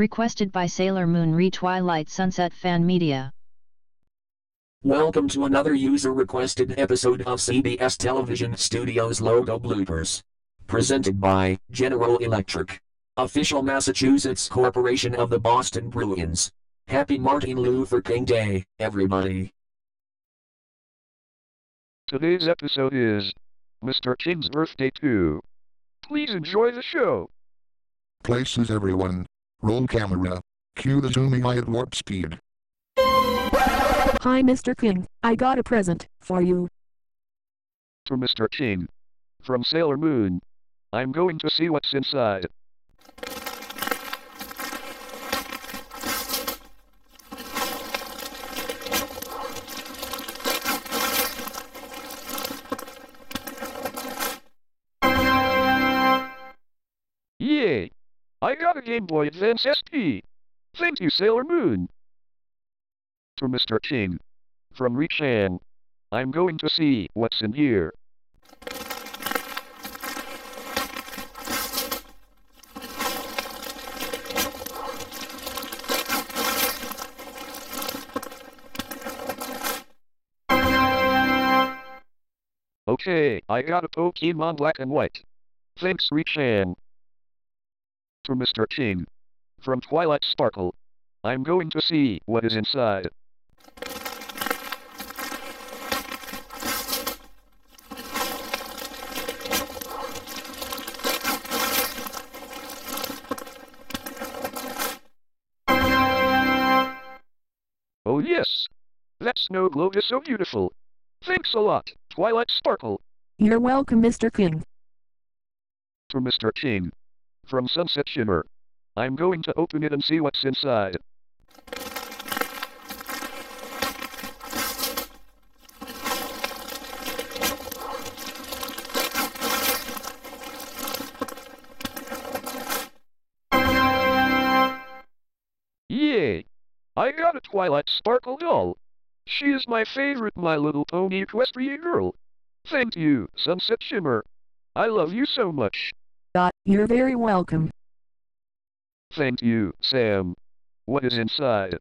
Requested by Sailor Moon Rie Twilight Sunset Fan Media. Welcome to another user requested episode of CBS Television Studios Logo Bloopers. Presented by General Electric. Official Massachusetts Corporation of the Boston Bruins. Happy Martin Luther King Day, everybody. Today's episode is Mr. King's Birthday 2. Please enjoy the show. Places everyone. Roll camera. Cue the zooming eye at warp speed. Hi, Mr. King. I got a present for you. To Mr. King. From Sailor Moon. I'm going to see what's inside. Game Boy Advance SP. Thank you, Sailor Moon. To Mr. King. From Richan. I'm going to see what's in here. Okay, I got a Pokemon Black and White. Thanks, Richan. To Mr. King. From Twilight Sparkle. I'm going to see what is inside. Oh yes! That snow globe is so beautiful. Thanks a lot, Twilight Sparkle. You're welcome, Mr. King. To Mr. King. From Sunset Shimmer. I'm going to open it and see what's inside. Yay! I got a Twilight Sparkle doll. She is my favorite My Little Pony equestrian girl. Thank you, Sunset Shimmer. I love you so much. Dot, you're very welcome. Thank you, Sam. What is inside?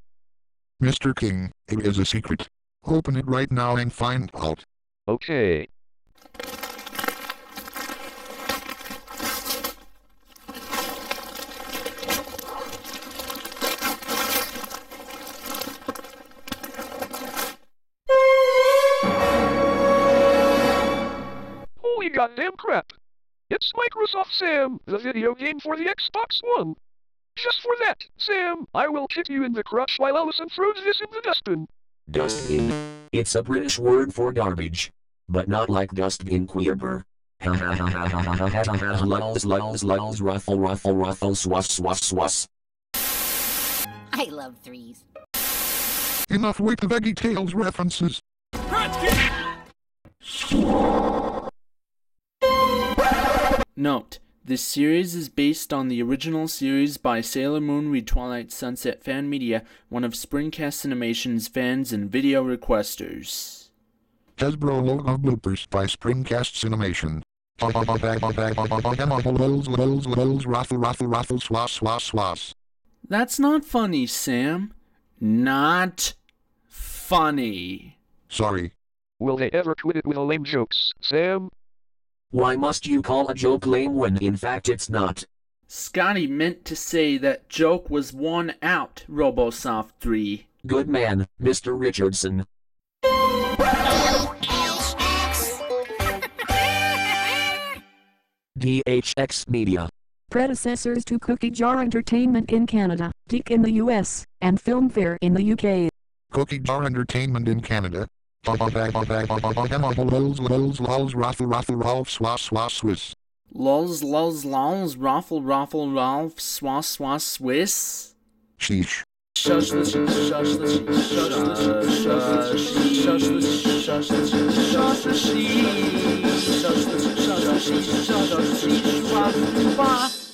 Mr. King, it is a secret. Open it right now and find out. Okay. Holy goddamn crap! It's Microsoft Sam, the video game for the Xbox One. Just for that, Sam, I will kick you in the crotch while Allison throws this in the dustbin. Dustbin. It's a British word for garbage. But not like dustbin queerber. Ha ha ha ha ha ha ha ha ha ha lulls lulls lulls ruffle ruffle ruffle swass swass swass. I love threes. Enough with the Veggie Tales references. Note: This series is based on the original series by Sailor Moon Rie Twilight Sunset Fan Media, one of Springcast Animation's fans and video requesters. Hasbro logo bloopers by Springcast Animation. That's not funny, Sam. Not funny. Sorry. Will they ever quit it with the lame jokes, Sam? Why must you call a joke lame when in fact it's not? Scotty meant to say that joke was one out, Robosoft 3. Good man, Mr. Richardson. DHX Media. Predecessors to Cookie Jar Entertainment in Canada, DIC in the US, and FilmFair in the UK. Cookie Jar Entertainment in Canada. Lols, lols, lols, raffle, raffle, ralph, swas, swas, swiss. Sheesh. Shush, shush, shush, shush, shush, shush, shush, shush,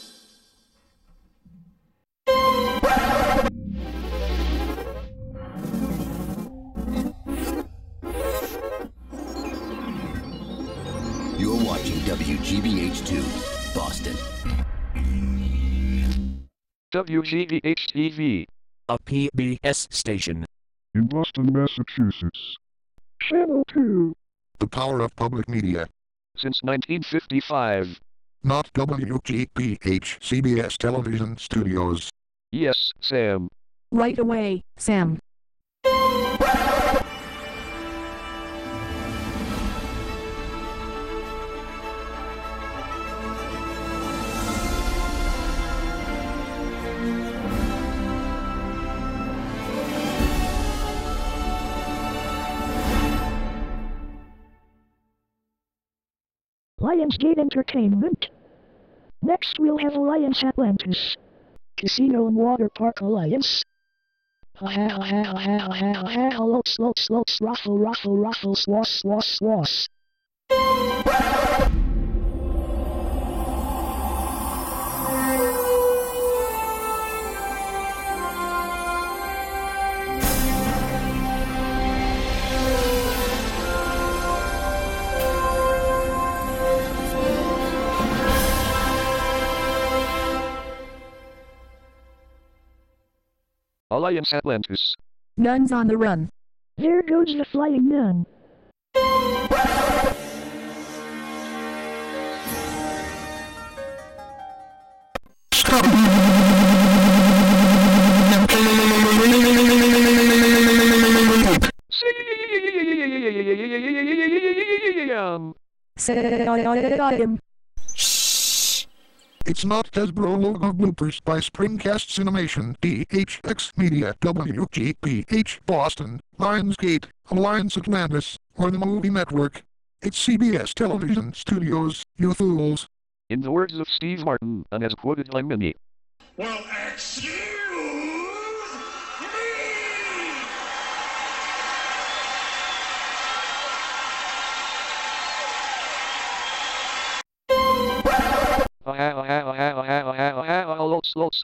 You're watching WGBH2, Boston. WGBH-TV. a PBS station. In Boston, Massachusetts. Channel 2. The power of public media. Since 1955. Not WGBH CBS Television Studios. Yes, Sam. Right away, Sam. Lionsgate Entertainment. Next we'll have Alliance Atlantis. Casino and Water Park Alliance. Ha ha ha ha ha ha! slow, slow, ruffle, ruffle, ruffle, swass, swass, swass. Alliance Atlantis. Nuns on the run. There goes the flying nun. Sam. Sam. It's not Hasbro logo bloopers by Springcast Cinemation, DHX Media, WGBH Boston, Lionsgate, Alliance Atlantis, or the Movie Network. It's CBS Television Studios, you fools. In the words of Steve Martin, and as quoted by many. Well, excuse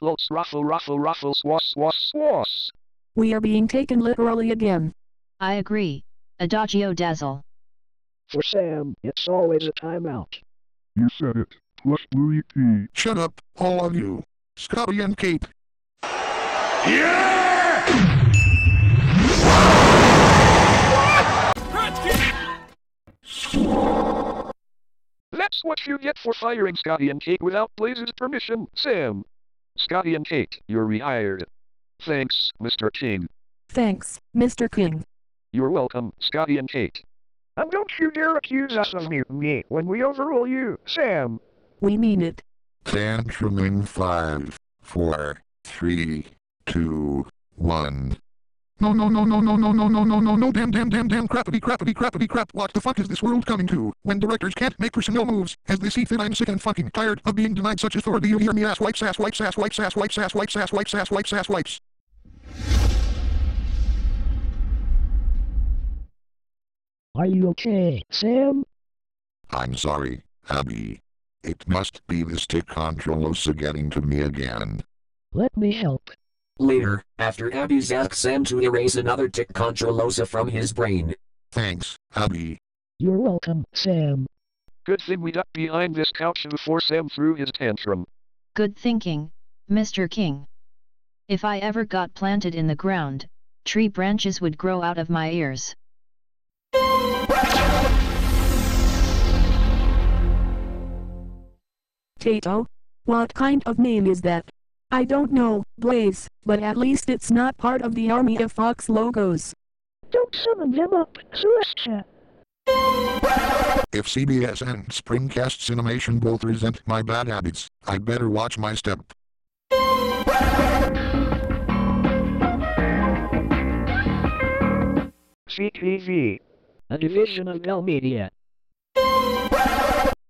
Lots, lots, lots, ruffle, ruffle, ruffle, swass, swass, swass. We are being taken literally again. I agree. Adagio dazzle. For Sam, it's always a timeout. You said it. Plus Louis P. Shut up, all of you. Scotty and Kate. That's what you get for firing Scotty and Kate without Blaze's permission, Sam. Scotty and Kate, you're rehired. Thanks, Mr. King. Thanks, Mr. King. You're welcome, Scotty and Kate. And um, don't you dare accuse us of mutiny when we overrule you, Sam. We mean it. Tantrum in five, four, three, two, one. No, no, no, no, no, no, no, no, no, no, no, damn, damn, damn, damn, crappity, crappity, crappity, crap. What the fuck is this world coming to? When directors can't make personnel moves, as they see fit, I'm sick and fucking tired of being denied such authority. You hear me? Ass wipes, ass wipes, ass wipes, ass wipes, ass wipes, ass wipes, ass wipes, ass wipes. Are you okay, Sam? I'm sorry, Abby. It must be the stick controlosa getting to me again. Let me help. Later, after Abby's asks Sam to erase another tick controlosa from his brain. Thanks, Abby. You're welcome, Sam. Good thing we ducked behind this couch before Sam threw his tantrum. Good thinking, Mr. King. If I ever got planted in the ground, tree branches would grow out of my ears. Taito? What kind of name is that? I don't know, Blaze, but at least it's not part of the army of Fox logos. Don't summon them up, Celestia. If CBS and Springcast Cinemation both resent my bad habits, I'd better watch my step. CTV. A division of Bell Media.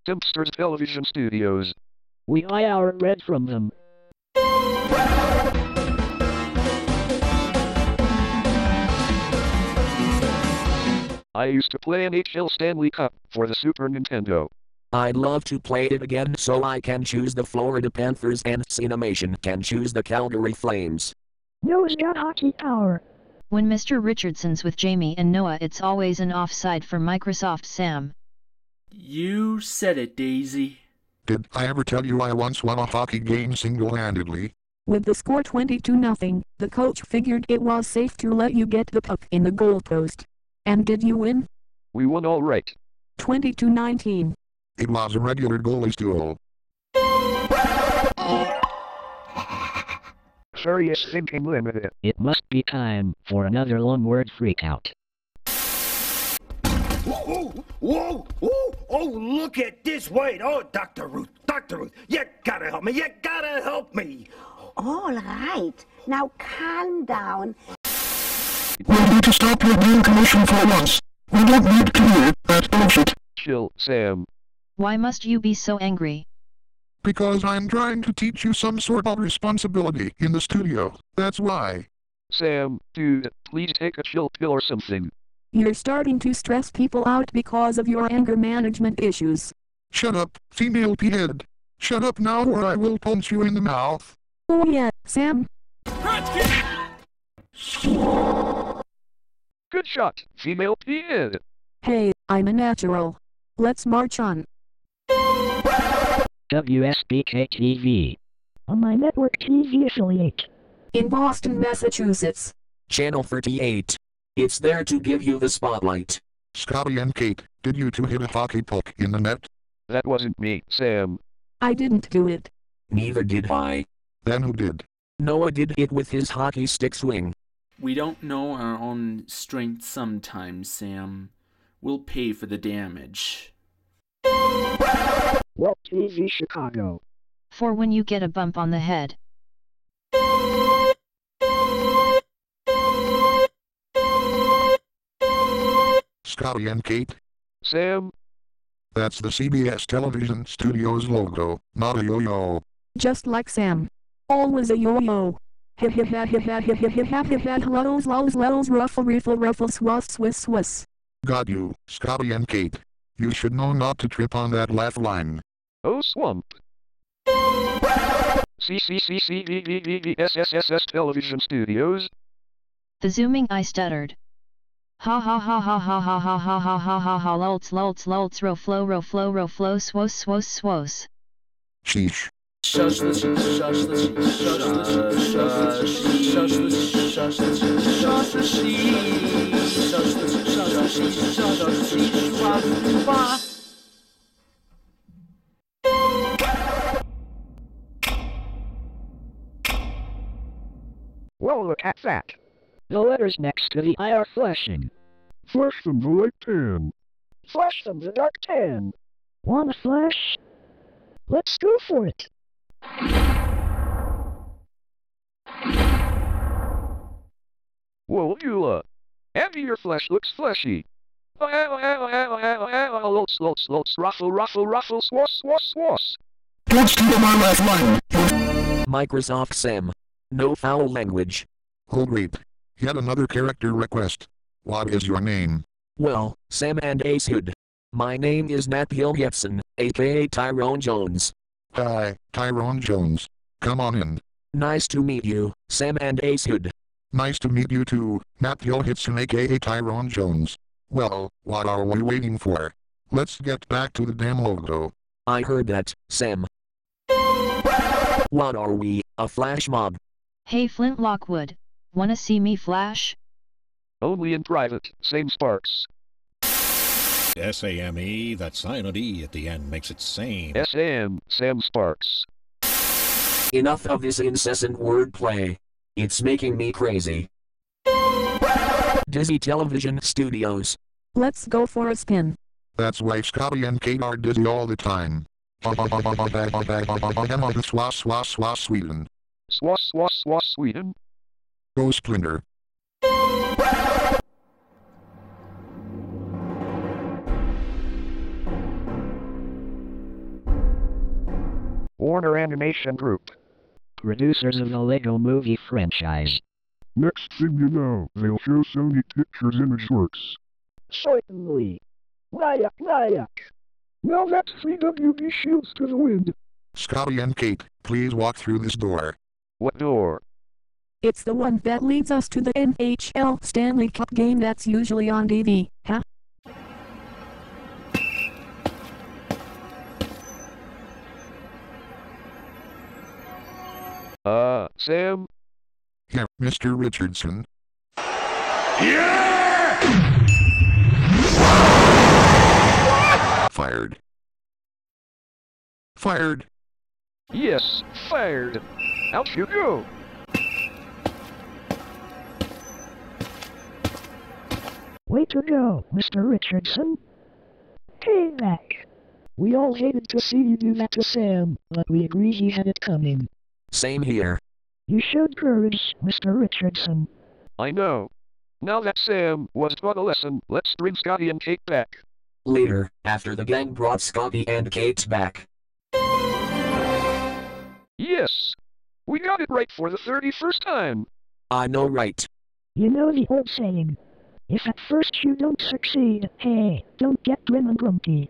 Dempster's Television Studios. We buy our bread from them. I used to play NHL Stanley Cup for the Super Nintendo. I'd love to play it again so I can choose the Florida Panthers and Cinemation can choose the Calgary Flames. Noah's got hockey power. When Mr. Richardson's with Jamie and Noah, it's always an offside for Microsoft Sam. You said it, Daisy. Did I ever tell you I once won a hockey game single-handedly? With the score 22 nothing, the coach figured it was safe to let you get the puck in the goalpost. And did you win? We won all right. 22 19. It was a regular goalie's duel. Sirius thinking limited. It must be time for another long word freakout. Whoa, whoa, whoa, oh, look at this. Wait, oh, Dr. Ruth, Dr. Ruth, you gotta help me, you gotta help me. All right. Now calm down. We to stop your damn commission for once. We don't need to hear that bullshit. Chill, Sam. Why must you be so angry? Because I'm trying to teach you some sort of responsibility in the studio. That's why. Sam, dude, please take a chill pill or something. You're starting to stress people out because of your anger management issues. Shut up, female head. Shut up now or I will punch you in the mouth. Oh yeah, Sam. Good shot, female PN. Hey, I'm a natural. Let's march on. WSBK TV. On MyNetworkTV affiliate. In Boston, Massachusetts. Channel 38. It's there to give you the spotlight. Scotty and Kate, did you two hit a hockey puck in the net? That wasn't me, Sam. I didn't do it. Neither did I. Then who did? Noah did it with his hockey stick swing. We don't know our own strength sometimes, Sam. We'll pay for the damage. WELT TV Chicago. For when you get a bump on the head. Scotty and Kate? Sam, That's the CBS television studios logo, not a yo-yo. Just like Sam. Always a yo-yo. Ha ha ha ha ha ha ha ha ha ha ha lows lows lows ruffle riffle ruffle swass swiss swiss. Got you, Scotty and Kate. You should know not to trip on that laugh line. oh swamp. CCCCBBBBSSSS Television Studios. The zooming eye stuttered. Ha ha ha ha ha ha ha ha ha ha ha ha lolts lolts lolts ro flow ro flow ro flow swos swos swos. Sheesh. Well, look at that. The letters next to the eye are flashing. Flash them the light tan. Flash them the dark tan. Wanna flash? Let's go for it. Whoa, Eula. Andy, your flesh looks fleshy. Lots, lots, lots, ruffle, ruffle, ruffle, swass, swass, swass. Let's do my laugh. Microsoft Sam. No foul language. Oh great. Yet another character request. What is your name? Well, Sam and Ace Hood. My name is Nat Gilgepson, aka Tyrone Jones. Hi, Tyrone Jones. Come on in. Nice to meet you, Sam and Ace Hood. Nice to meet you too, Nat Gilhitson aka Tyrone Jones. Well, what are we waiting for? Let's get back to the damn logo. I heard that, Sam. What are we, a flash mob? Hey Flint Lockwood, wanna see me flash? Only in private, same sparks. S-A-M-E, that silent E at the end makes it same. SM, Sam Sparks. Enough of this incessant wordplay. It's making me crazy. Dizzy Television Studios. Let's go for a spin. That's why Scotty and Kate are dizzy all the time. Swass swass swass Sweden. Swass, swass, swass, Sweden. Go Splinter. Warner Animation Group. Producers of the Lego Movie franchise. Next thing you know, they'll show Sony Pictures Imageworks. Certainly. Nyack, nyack. Now that's three WB shields to the wind. Scotty and Kate, please walk through this door. What door? It's the one that leads us to the NHL Stanley Cup game that's usually on TV, huh? Sam? Yeah, Mr. Richardson. Yeah! Fired. Fired. Yes, fired. Out you go. Way to go, Mr. Richardson. Hey, Mac. We all hated to see you do that to Sam, but we agree he had it coming. Same here. You showed courage, Mr. Richardson. I know. Now that Sam was taught a lesson, let's bring Scotty and Kate back. Later, after the gang brought Scotty and Kate back. Yes. We got it right for the 31st time. I know right. You know the old saying. If at first you don't succeed, hey, don't get grim and grumpy.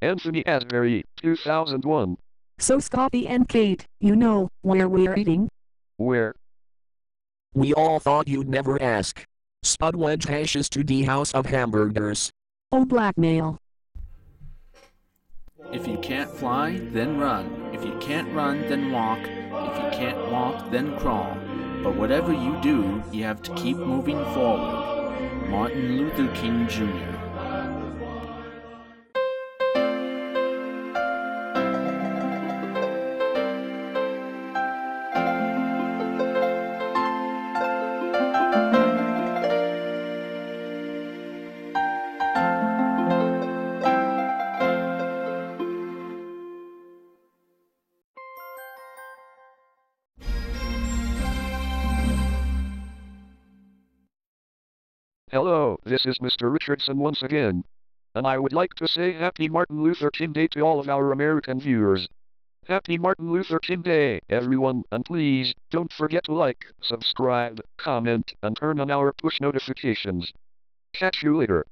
Anthony Asbury, 2001. So Scotty and Kate, you know where we're eating? Where? We all thought you'd never ask. Spud wedge hashes to the house of hamburgers. Oh blackmail. If you can't fly, then run. If you can't run, then walk. If you can't walk, then crawl. But whatever you do, you have to keep moving forward. Martin Luther King Jr. Hello, this is Mr. Richardson once again. And I would like to say Happy Martin Luther King Day to all of our American viewers. Happy Martin Luther King Day, everyone, and please, don't forget to like, subscribe, comment, and turn on our push notifications. Catch you later.